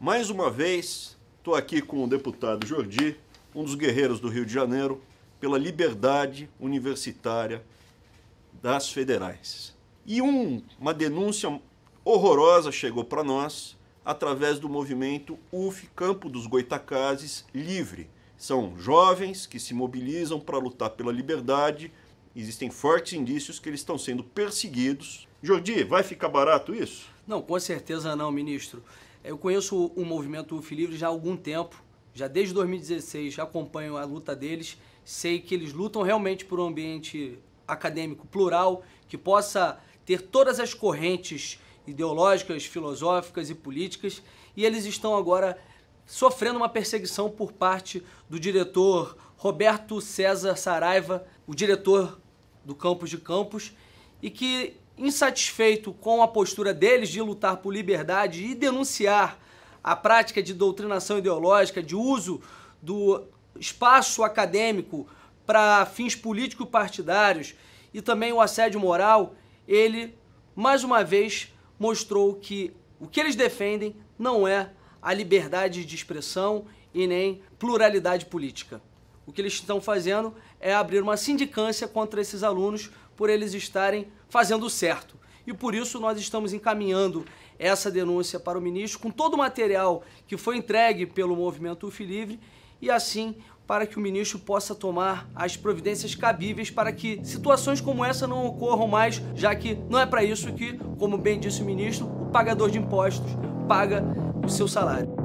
Mais uma vez, estou aqui com o deputado Jordi, um dos guerreiros do Rio de Janeiro, pela liberdade universitária das federais. E um, uma denúncia horrorosa chegou para nós através do movimento UF Campo dos Goitacazes Livre. São jovens que se mobilizam para lutar pela liberdade. Existem fortes indícios que eles estão sendo perseguidos. Jordi, vai ficar barato isso? Não, com certeza não, ministro. Eu conheço o movimento UF Livre já há algum tempo, já desde 2016 já acompanho a luta deles, sei que eles lutam realmente por um ambiente acadêmico plural, que possa ter todas as correntes ideológicas, filosóficas e políticas, e eles estão agora sofrendo uma perseguição por parte do diretor Roberto César Saraiva, o diretor do Campus de Campos, e que insatisfeito com a postura deles de lutar por liberdade e denunciar a prática de doutrinação ideológica, de uso do espaço acadêmico para fins político-partidários e também o assédio moral, ele, mais uma vez, mostrou que o que eles defendem não é a liberdade de expressão e nem pluralidade política. O que eles estão fazendo é abrir uma sindicância contra esses alunos por eles estarem fazendo certo. E por isso nós estamos encaminhando essa denúncia para o ministro com todo o material que foi entregue pelo movimento UF Livre e assim para que o ministro possa tomar as providências cabíveis para que situações como essa não ocorram mais, já que não é para isso que, como bem disse o ministro, o pagador de impostos paga o seu salário.